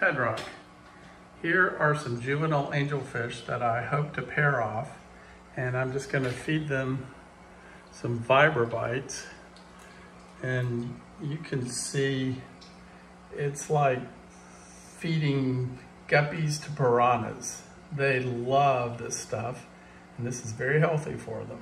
Headrock. Here are some juvenile angelfish that I hope to pair off and I'm just going to feed them some Vibra-Bites and you can see it's like feeding guppies to piranhas. They love this stuff and this is very healthy for them.